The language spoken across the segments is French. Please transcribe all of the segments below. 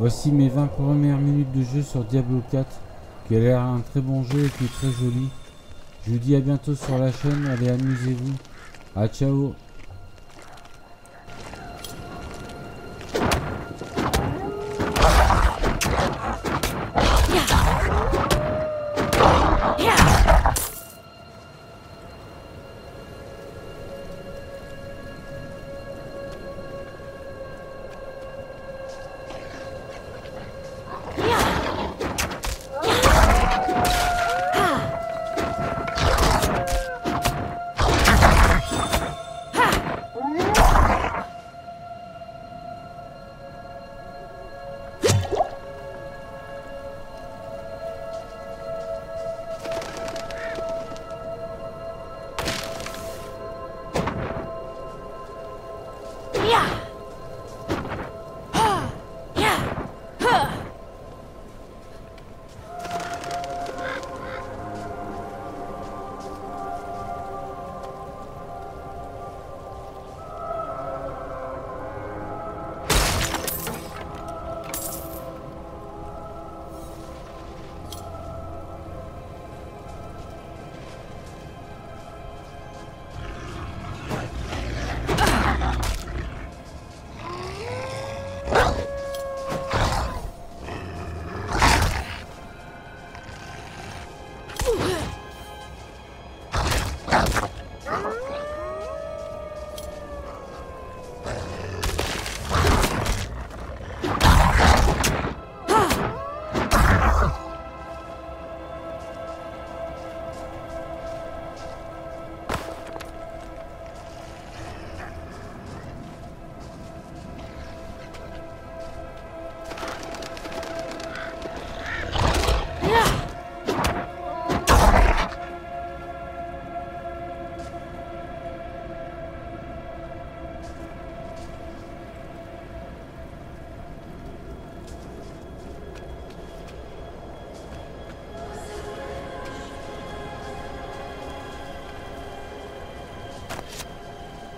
Voici mes 20 premières minutes de jeu sur Diablo 4, qui a l'air un très bon jeu et qui est très joli. Je vous dis à bientôt sur la chaîne, allez amusez-vous. Ah ciao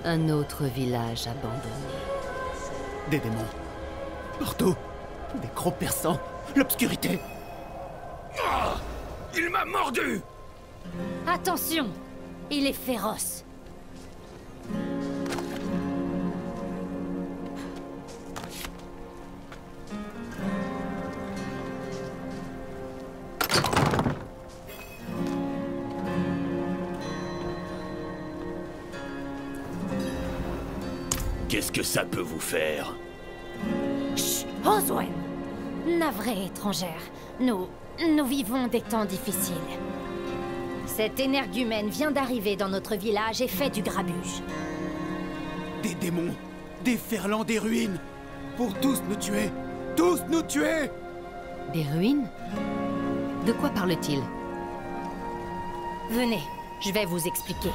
Un autre village abandonné. Des démons. Partout. Des crocs perçants. L'obscurité. Ah Il m'a mordu Attention Il est féroce. Qu'est-ce que ça peut vous faire Chut Oswen Navrée étrangère, nous... nous vivons des temps difficiles. Cet énergumène vient d'arriver dans notre village et fait du grabuge. Des démons Des ferlands des ruines Pour tous nous tuer Tous nous tuer Des ruines? De quoi parle-t-il? Venez, je vais vous expliquer.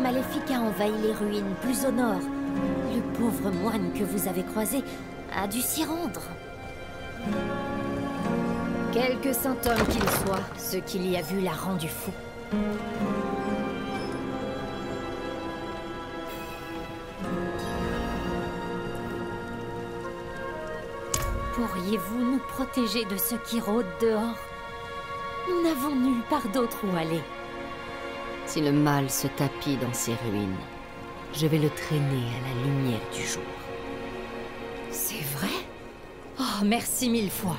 Maléfique a envahi les ruines plus au nord. Le pauvre moine que vous avez croisé a dû s'y rendre. Quelque saint homme qu'il soit, ce qu'il y a vu l'a rendu fou. Pourriez-vous nous protéger de ceux qui rôdent dehors? Nous n'avons nulle part d'autre où aller. Si le mal se tapit dans ces ruines, je vais le traîner à la lumière du jour. C'est vrai? Oh, merci mille fois.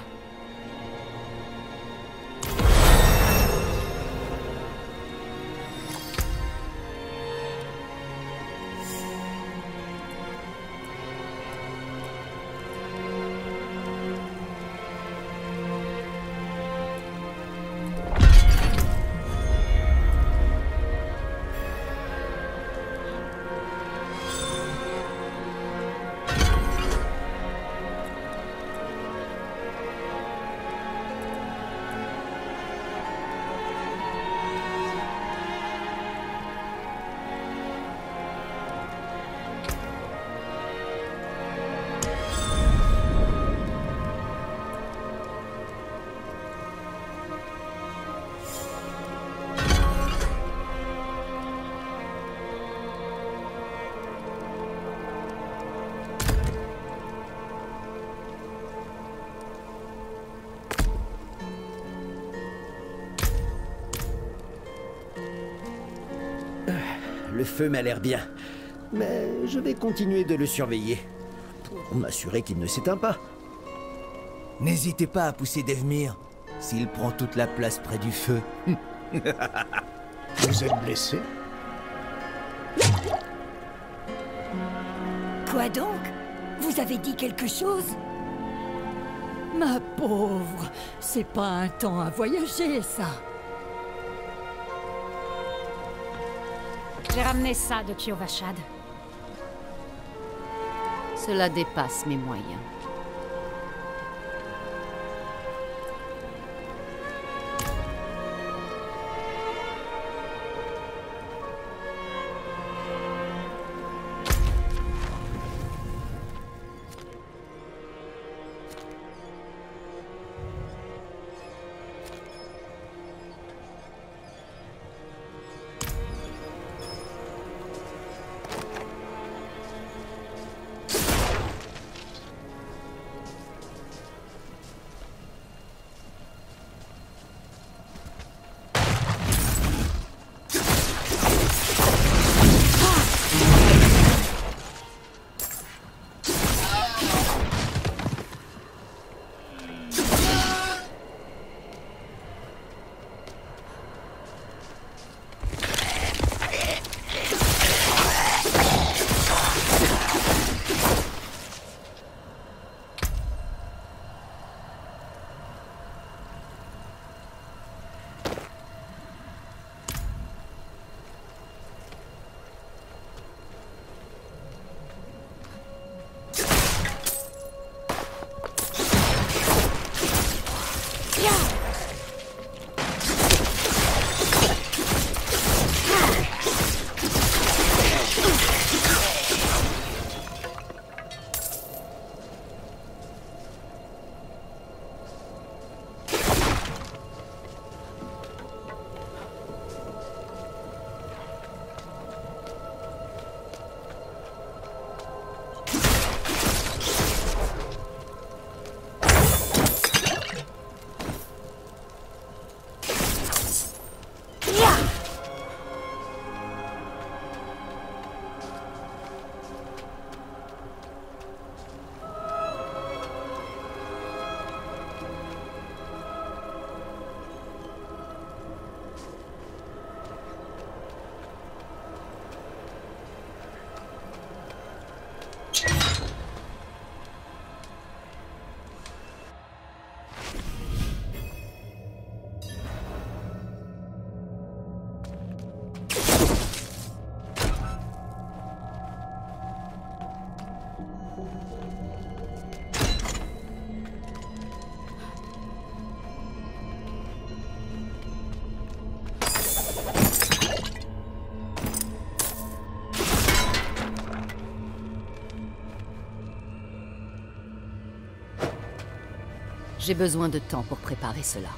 Le feu m'a l'air bien. Mais je vais continuer de le surveiller. Pour m'assurer qu'il ne s'éteint pas. N'hésitez pas à pousser Devmir, s'il prend toute la place près du feu. Vous êtes blessé? Quoi donc? Vous avez dit quelque chose? Ma pauvre, c'est pas un temps à voyager, ça. J'ai ramené ça de Kiovachad. Cela dépasse mes moyens. J'ai besoin de temps pour préparer cela.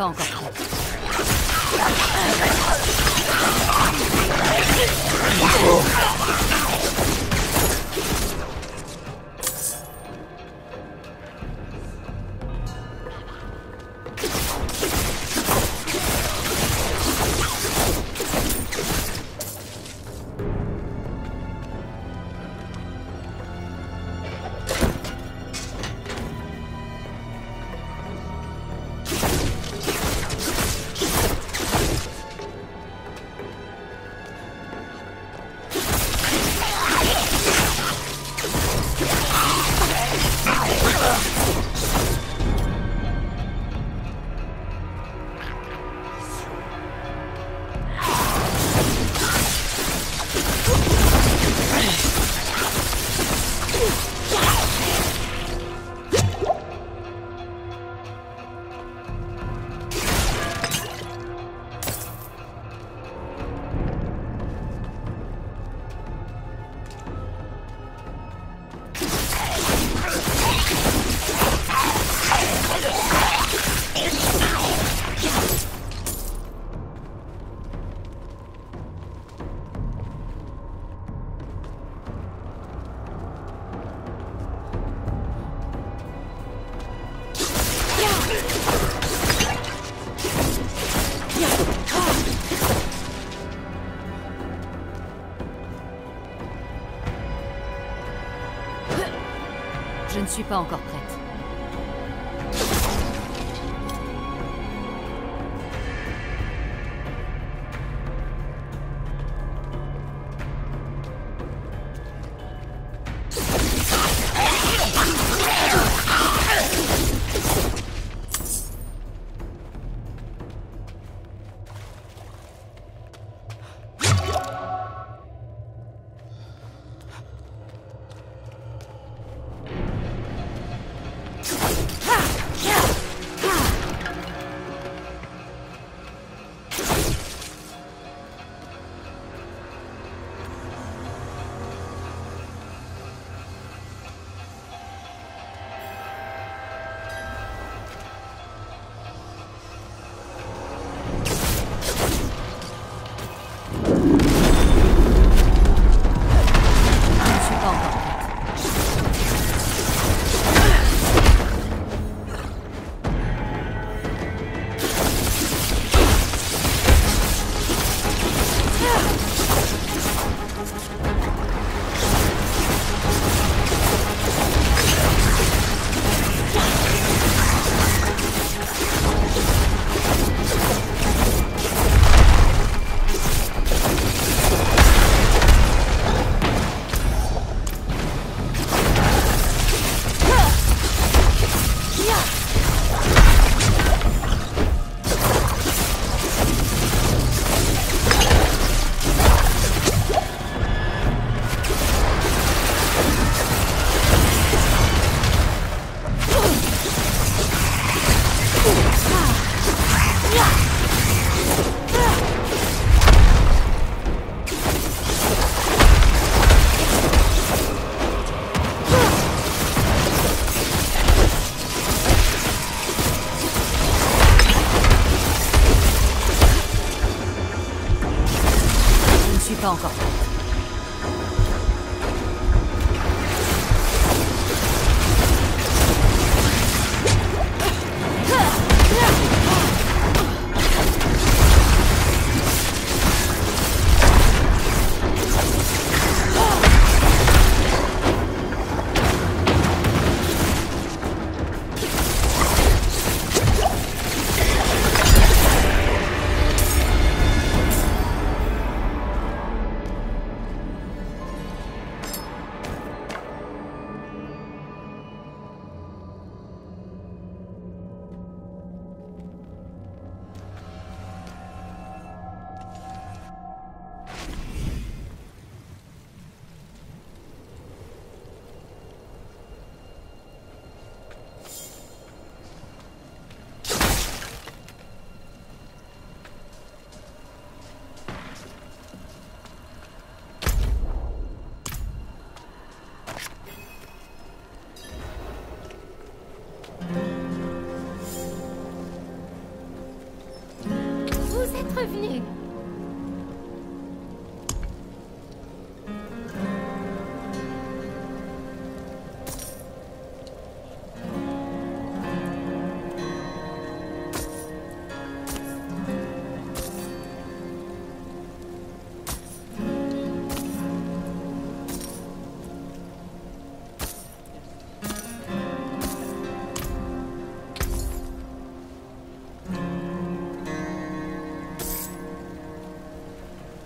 Suis pas encore prête. Je ne suis pas encore prête.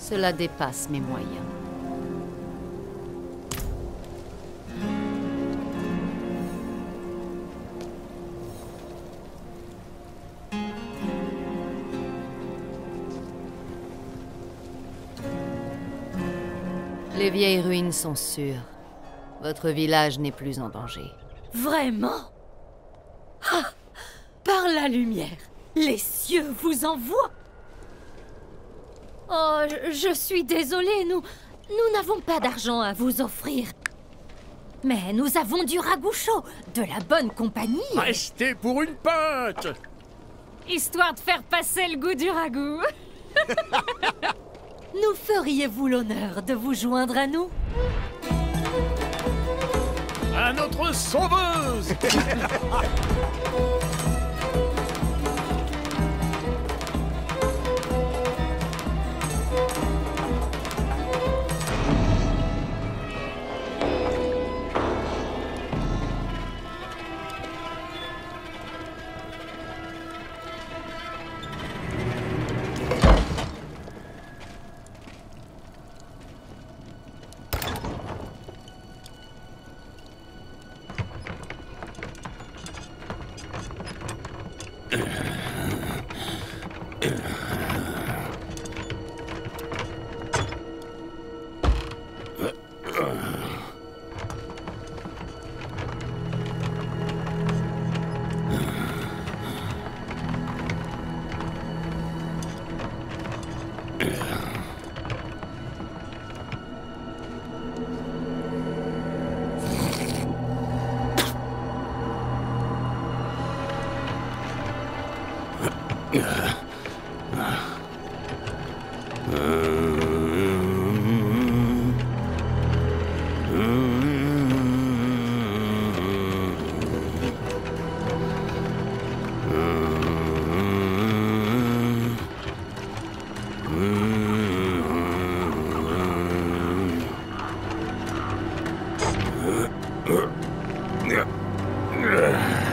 Cela dépasse mes moyens. Les vieilles ruines sont sûres. Votre village n'est plus en danger. Vraiment? Ah Par la lumière, les cieux vous envoient Oh, je- je suis désolée, nous... Nous n'avons pas d'argent à vous offrir. Mais nous avons du ragoût chaud, de la bonne compagnie. Restez pour une pinte Histoire de faire passer le goût du ragoût. Nous feriez-vous l'honneur de vous joindre à nous? À notre sauveuse Par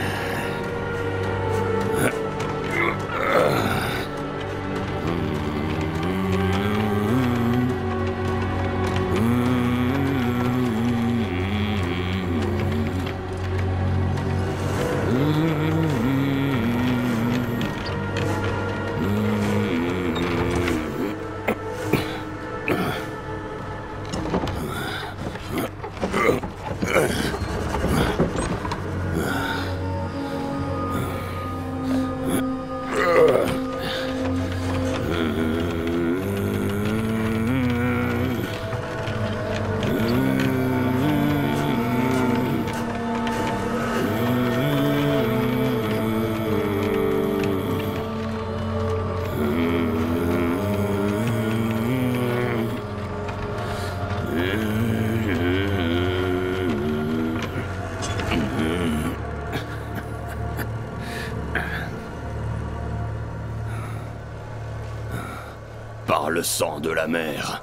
sang de la mer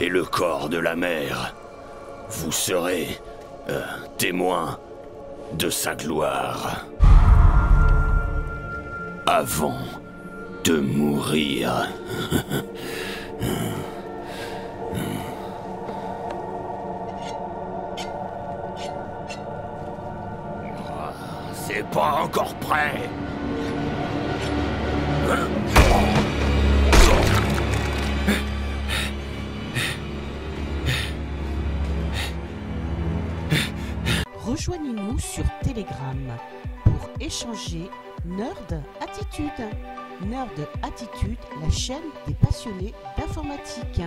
et le corps de la mer, vous serez euh, témoin de sa gloire. Avant de mourir. C'est pas encore prêt. Rejoignez-nous sur Telegram pour échanger Nerd Attitude. Nerd Attitude, la chaîne des passionnés d'informatique.